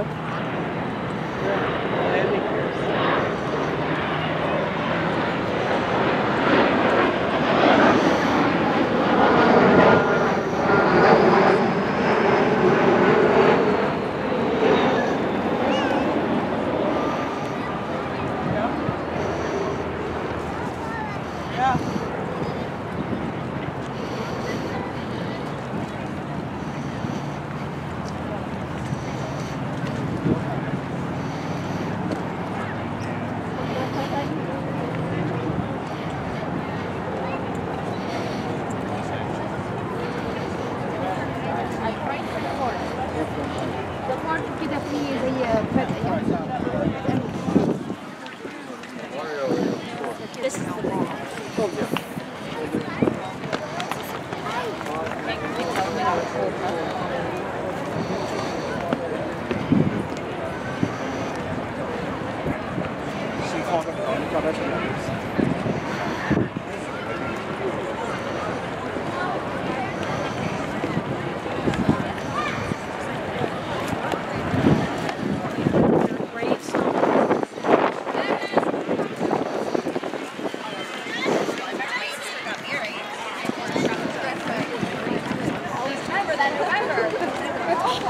look. Yeah, I think yours. كده في زي This is the ball.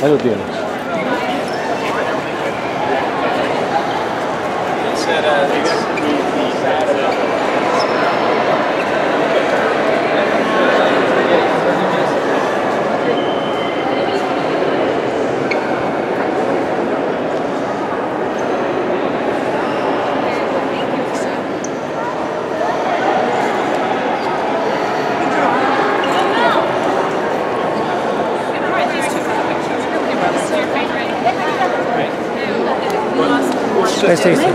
还有电呢 Let's taste it.